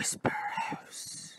Whisper House.